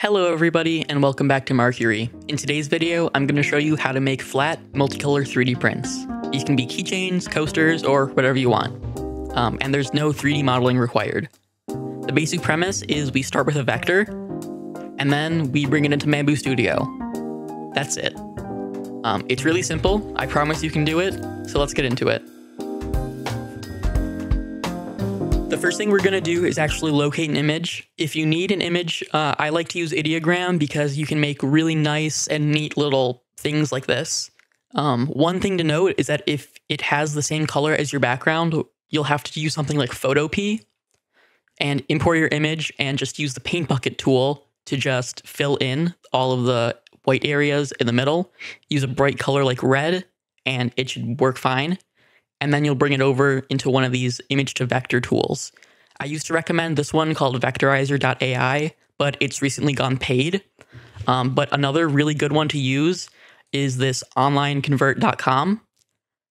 Hello everybody and welcome back to Markury. In today's video, I'm going to show you how to make flat, multicolor 3D prints. These can be keychains, coasters, or whatever you want. Um, and there's no 3D modeling required. The basic premise is we start with a vector, and then we bring it into Bambu Studio. That's it. Um, it's really simple, I promise you can do it, so let's get into it. The first thing we're going to do is actually locate an image. If you need an image, uh, I like to use Ideogram because you can make really nice and neat little things like this. Um, one thing to note is that if it has the same color as your background, you'll have to use something like Photopea and import your image and just use the paint bucket tool to just fill in all of the white areas in the middle. Use a bright color like red and it should work fine and then you'll bring it over into one of these image to vector tools. I used to recommend this one called vectorizer.ai, but it's recently gone paid. Um, but another really good one to use is this onlineconvert.com.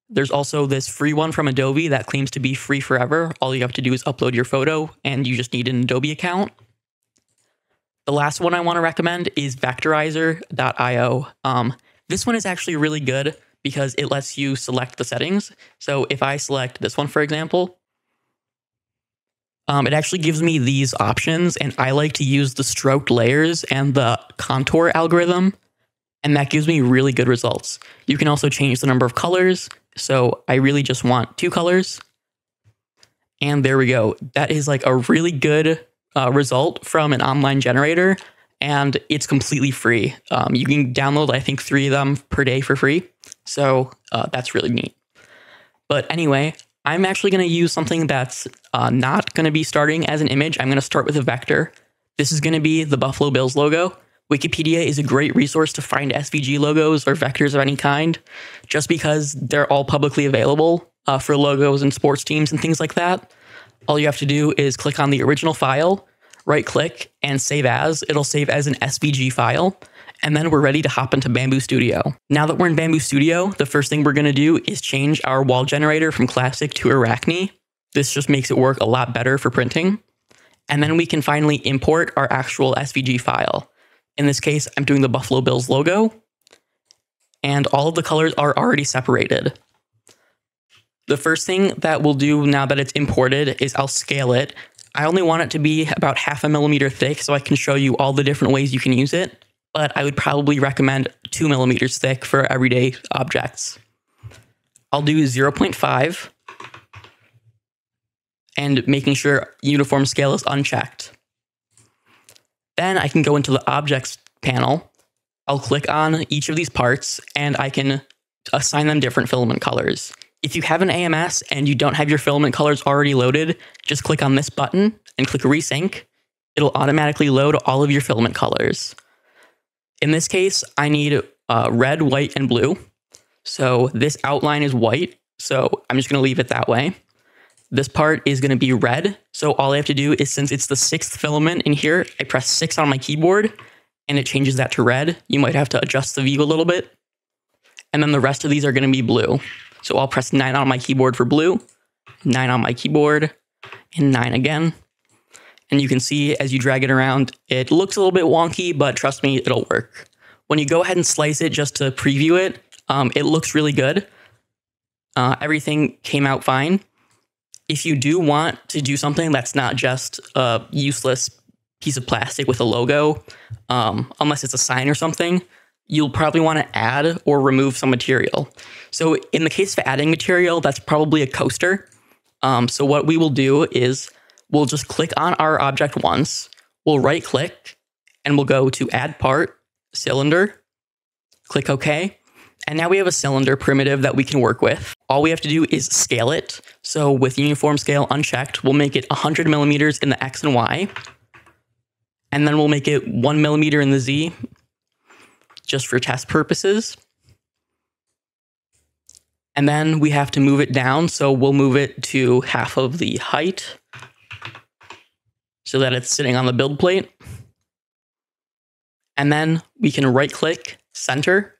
There's also this free one from Adobe that claims to be free forever. All you have to do is upload your photo and you just need an Adobe account. The last one I want to recommend is vectorizer.io. Um, this one is actually really good because it lets you select the settings. So if I select this one, for example, um, it actually gives me these options and I like to use the stroked layers and the contour algorithm. And that gives me really good results. You can also change the number of colors. So I really just want two colors. And there we go. That is like a really good uh, result from an online generator. And it's completely free. Um, you can download, I think, three of them per day for free. So uh, that's really neat. But anyway, I'm actually going to use something that's uh, not going to be starting as an image. I'm going to start with a vector. This is going to be the Buffalo Bills logo. Wikipedia is a great resource to find SVG logos or vectors of any kind, just because they're all publicly available uh, for logos and sports teams and things like that. All you have to do is click on the original file, right click, and save as. It'll save as an SVG file and then we're ready to hop into Bambu Studio. Now that we're in Bambu Studio, the first thing we're to do is change our wall generator from Classic to Arachne. This just makes it work a lot better for printing. And then we can finally import our actual SVG file. In this case, I'm doing the Buffalo Bills logo, and all of the colors are already separated. The first thing that we'll do now that it's imported is I'll scale it. I only want it to be about half a millimeter thick so I can show you all the different ways you can use it but I would probably recommend two millimeters thick for everyday objects. I'll do 0.5 and making sure uniform scale is unchecked. Then I can go into the objects panel. I'll click on each of these parts and I can assign them different filament colors. If you have an AMS and you don't have your filament colors already loaded, just click on this button and click resync. It'll automatically load all of your filament colors. In this case, I need uh, red, white, and blue. So this outline is white. So I'm just going to leave it that way. This part is going to be red. So all I have to do is since it's the sixth filament in here, I press six on my keyboard and it changes that to red. You might have to adjust the view a little bit. And then the rest of these are going to be blue. So I'll press nine on my keyboard for blue, nine on my keyboard, and nine again. And you can see as you drag it around, it looks a little bit wonky, but trust me, it'll work. When you go ahead and slice it just to preview it, um, it looks really good. Uh, everything came out fine. If you do want to do something that's not just a useless piece of plastic with a logo, um, unless it's a sign or something, you'll probably want to add or remove some material. So in the case of adding material, that's probably a coaster. Um, so what we will do is we'll just click on our object once, we'll right click, and we'll go to add part, cylinder, click OK. And now we have a cylinder primitive that we can work with. All we have to do is scale it. So with uniform scale unchecked, we'll make it 100 millimeters in the X and Y. And then we'll make it one millimeter in the Z, just for test purposes. And then we have to move it down. So we'll move it to half of the height so that it's sitting on the build plate. And then we can right click center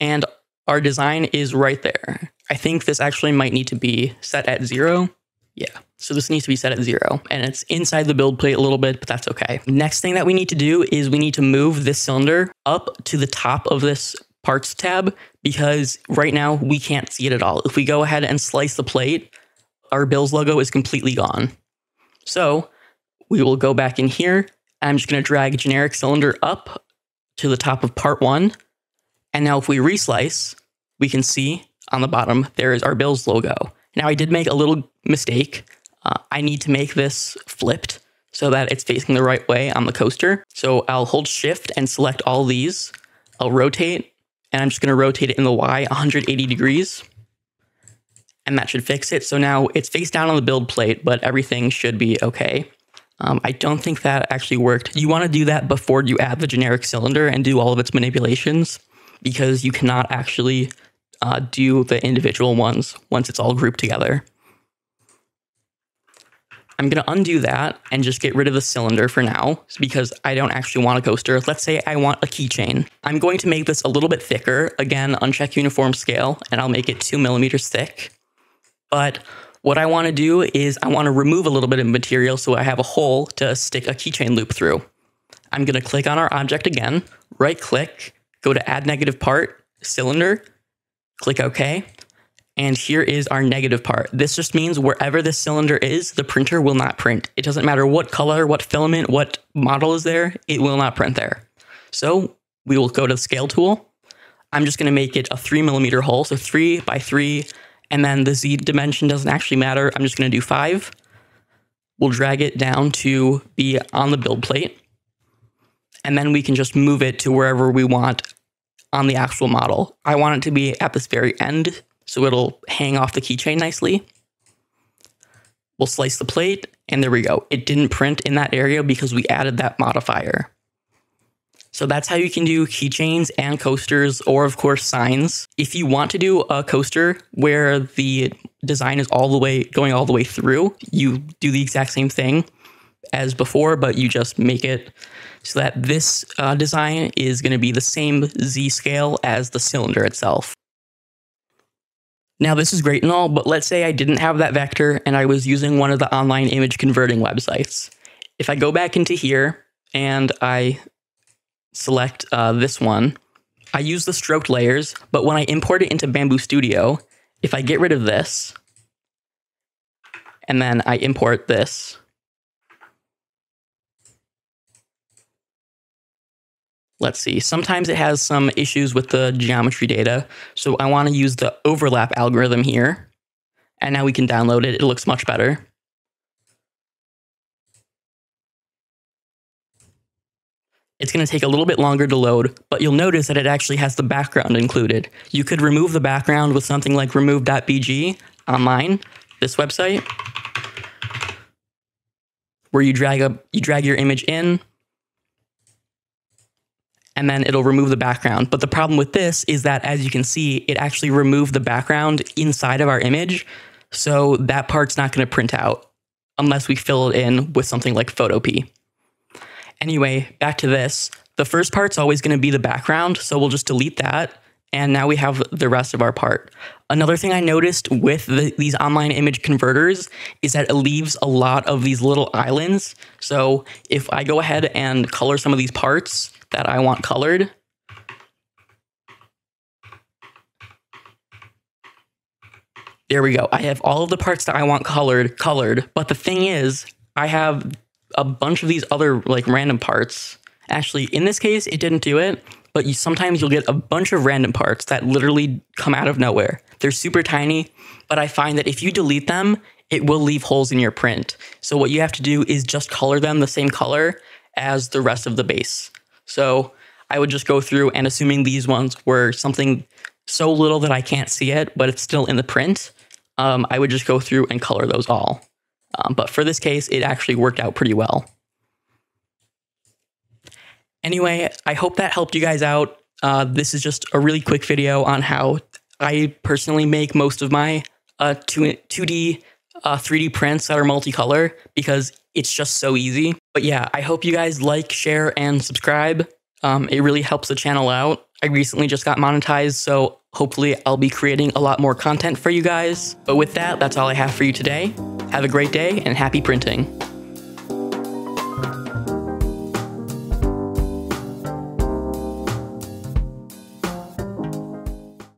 and our design is right there. I think this actually might need to be set at zero. Yeah. So this needs to be set at zero and it's inside the build plate a little bit, but that's okay. Next thing that we need to do is we need to move this cylinder up to the top of this parts tab because right now we can't see it at all. If we go ahead and slice the plate, our Bills logo is completely gone. So we will go back in here. I'm just going to drag generic cylinder up to the top of part one. And now if we reslice, we can see on the bottom, there is our Bills logo. Now I did make a little mistake. Uh, I need to make this flipped so that it's facing the right way on the coaster. So I'll hold shift and select all these. I'll rotate and I'm just going to rotate it in the Y 180 degrees. And that should fix it. So now it's face down on the build plate, but everything should be okay. Um, I don't think that actually worked. You want to do that before you add the generic cylinder and do all of its manipulations because you cannot actually uh, do the individual ones once it's all grouped together. I'm going to undo that and just get rid of the cylinder for now because I don't actually want a coaster. Let's say I want a keychain. I'm going to make this a little bit thicker. Again, uncheck uniform scale and I'll make it two millimeters thick. But what I want to do is I want to remove a little bit of material so I have a hole to stick a keychain loop through. I'm going to click on our object again, right click, go to add negative part, cylinder, click OK. And here is our negative part. This just means wherever this cylinder is, the printer will not print. It doesn't matter what color, what filament, what model is there, it will not print there. So we will go to the scale tool. I'm just going to make it a three millimeter hole. So three by three. And then the Z dimension doesn't actually matter. I'm just going to do five. We'll drag it down to be on the build plate. And then we can just move it to wherever we want on the actual model. I want it to be at this very end so it'll hang off the keychain nicely. We'll slice the plate and there we go. It didn't print in that area because we added that modifier. So that's how you can do keychains and coasters or of course signs. If you want to do a coaster where the design is all the way going all the way through, you do the exact same thing as before, but you just make it so that this uh, design is going to be the same Z scale as the cylinder itself. Now, this is great and all, but let's say I didn't have that vector and I was using one of the online image converting websites. If I go back into here and I select uh, this one, I use the stroked layers, but when I import it into Bambu Studio, if I get rid of this, and then I import this, let's see, sometimes it has some issues with the geometry data. So I want to use the overlap algorithm here. And now we can download it. It looks much better. It's going to take a little bit longer to load, but you'll notice that it actually has the background included. You could remove the background with something like remove.bg online, this website, where you drag a you drag your image in, and then it'll remove the background. But the problem with this is that as you can see, it actually removed the background inside of our image. So that part's not going to print out unless we fill it in with something like Photopea. Anyway, back to this. The first part's always going to be the background, so we'll just delete that. And now we have the rest of our part. Another thing I noticed with the, these online image converters is that it leaves a lot of these little islands. So if I go ahead and color some of these parts, that I want colored. There we go. I have all of the parts that I want colored colored, but the thing is, I have a bunch of these other like random parts. Actually, in this case, it didn't do it, but you, sometimes you'll get a bunch of random parts that literally come out of nowhere. They're super tiny, but I find that if you delete them, it will leave holes in your print. So what you have to do is just color them the same color as the rest of the base. So I would just go through and assuming these ones were something so little that I can't see it, but it's still in the print, um, I would just go through and color those all. Um, but for this case, it actually worked out pretty well. Anyway, I hope that helped you guys out. Uh, this is just a really quick video on how I personally make most of my uh, 2, 2D, uh, 3D prints that are multicolor because it's just so easy. But yeah, I hope you guys like, share, and subscribe. Um, it really helps the channel out. I recently just got monetized, so hopefully I'll be creating a lot more content for you guys. But with that, that's all I have for you today. Have a great day and happy printing.